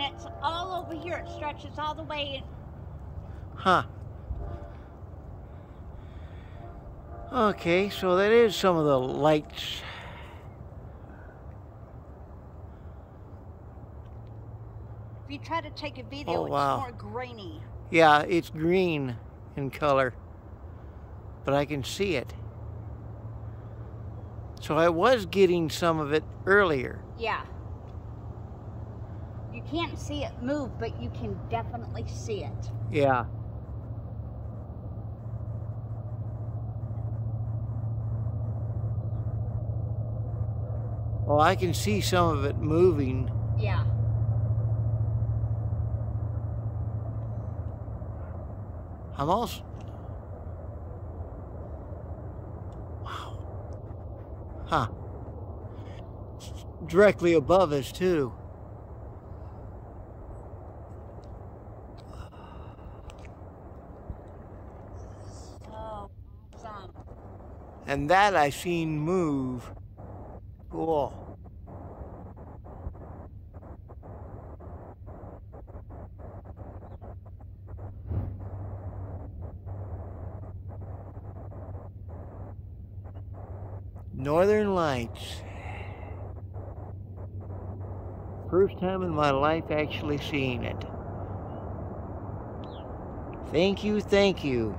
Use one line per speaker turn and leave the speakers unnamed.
And it's all over here. It stretches all the way.
Huh. Okay, so that is some of the lights.
If you try to take a video,
Oh, wow.
it's more grainy.
Yeah, it's green in color, but I can see it. So I was getting some of it earlier.
Yeah. You can't see it move, but you can definitely see it.
Yeah. Well, I can see some of it moving.
Yeah.
I'm also. Wow. Huh. Directly above us, too.
So awesome.
And that I seen move. Cool. Northern Lights. First time in my life actually seeing it. Thank you, thank you.